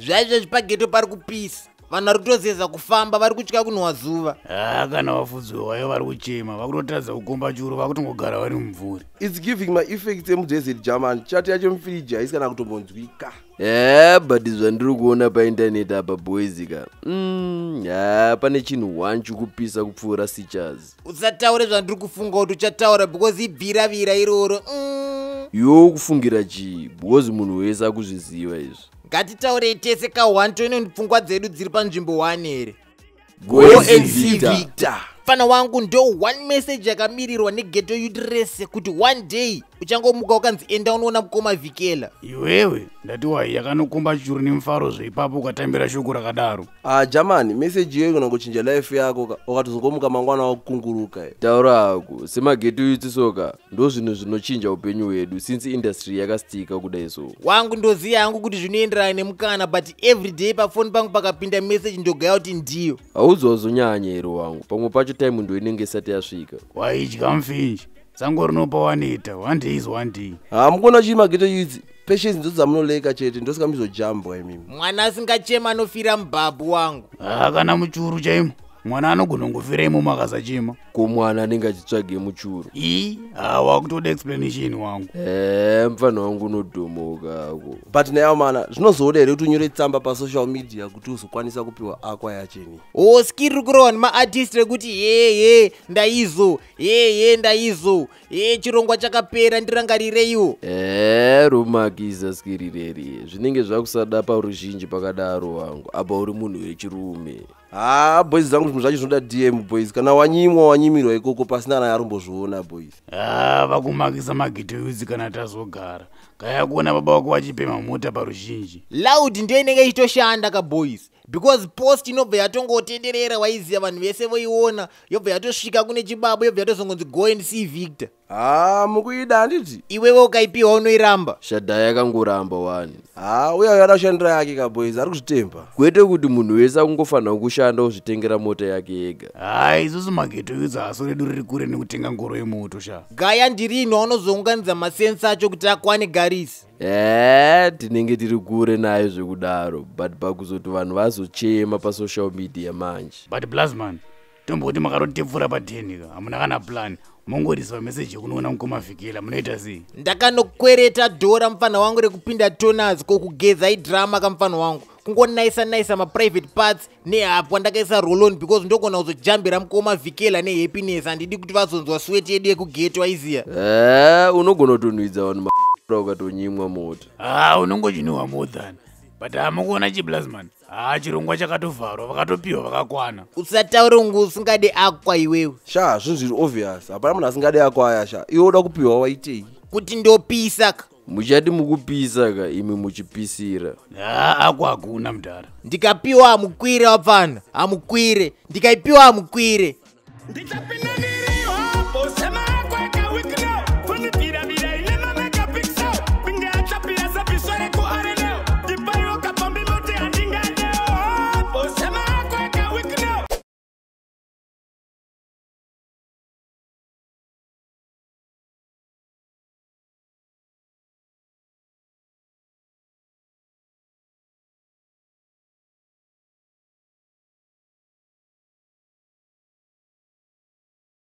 zvaizvo zvipageto pari kupisa. Vanhu vari kutozeza kufamba vari kutya kunhuhwa zuva. Haa kana vafudzi vayo vari kuchema vakutotadza kukomba churu vakutongogara vari mumvuri. Its giving maeffects emudesert german. Chati yacho mufiriji haisi kana kutombonzwika. E but zvandiri kuona paindaneti apa boys ka. Mm, ha pane chinhu one chikupisa kupfuura sichas usataure zvandiri kufunga kuti uchataura because ibviravira iroro. Mm. iwo kufungira chii because munhu wese akuzviziva izvi ngatitaurei tese ka1 toine pfungwa dzedu dziri panzvimbo 1 here. Go and see Victor. fana wangu ndo one message yakamirirwa negeto youth rese kuti one day uchangomuka ukanzi enda unoona mukoma vhikela iwewe ndati wai yakanokomba churu nemufaro zveipapo ukatambira shoko rakadaro. Ah german meseji iyoyo kana kuchinja life yako ka ukatozongomuka mangwana wakukunguruka taura hako semageto yutsisoka ndo zvinhu zvinochinja upenyu hwedu since industry yakastika kudai so wangu ndoziya hangu kuti zvinoenderana nemukana but everyday pafoni pangu pakapinda message ndogaya kuti ndiyo. Haudzawazonyanya here wangu pamwe pacho time ndo inenge isati yasvika. Waidya mfinji. Sango rinopa waneta one day is one day. Ha mukuona chii mageto yudzi patience ndo dzamunoleka chete ndosingamizojambwa imimi. Mwana asingachema anofira mubhabhu wangu. Haa kana muchuru chaimo mwana anogona kungofira imomo akasachema ko mwana anenge achitsvage muchuru. Ii haa wakutoda explanation wangu. E mufana wangu unodhomoka ako. But nayo mana zvinozoda here kuti unyore tsamba pasocial media kuti uzokwanisa kupiwa akwa yacheni? O skiri ri kurehwa nemaartist rekuti hehe ndaizo hehe ndaizo he chirongwa chakapera ndirangarireiwo e romakisa skirireri zvinenge zvakusada paruzhinji pakadaro wangu apa uri munhu wechirume ha boys dzangu zvinhu zvacho zvinoda dm boys. Kana wanyimwa wanyimirwa ikoko pasina ana yarumbozviona boys. Haa vakumakisa magito yudzi kana tazogara. Kaya kuona baba wako vachipema mota paruzhinji. Loud ndo inenge ichitoshanda kaboys because post inobva yatongotenderera waiziva vanhu vese voiona. Yobva yatosvika kune chibabo yobva yatozongonzi go and see victor ha mukuida handiti. Iwewe ukaipiwa unoiramba. Shadha yakangoramba wani. Ha uya uya ada kushandira yake kaboys ari kuzvitemba. Kwete kuti munhu wese akungofanira kushanda kuzvitengera mota yake yega. Haa isusu mageto yudzi haso redu riri kure nekutenga ngoro yemoto sha. Gaya ndirini waunozounganidza masensa acho kuti akwane garisi. E tinenge tiri kure nayo zvekudaro but pakuzoti vanhu vazochema pasocial media manje. But plasman tomboti makatotepfura patenika hamuna kana plan mongorisiva meseji yekunoona mukomavhikela munoita sei? Ndakanokwereta dhora mufana wangu rekupinda tonas kokugeza idhirama kamufana wangu. Kungonaisa naisa maprivate parts nehapu wandakaisa rolon because ndogona kuzojambira mukoma vhikela nehappiness. Handidi kuti vazonzwa sweti yedu yekugeto aiziya e unogona kutonhuidza vanhu ma ukatonyimwa mota. Haa unongochinhuwa more than but hamukuona chiplasman haa chirongwa chakatovharwa vakatopiwa vakakwana. Usataure unge usingade akwa iwewe. Sha zvinhu zviri obvious. Hapana munhu asingade akwaya sha. Iwe uda kupiwa waitei? Kuti ndopisa ka muchati mukupisa ka imi muchipisira. Haa ako hakuna mudhara ndikapiwa hamukwire wapfana. Hamukwire. Ndikaipiwa hamukwire. Ndichapinda bosema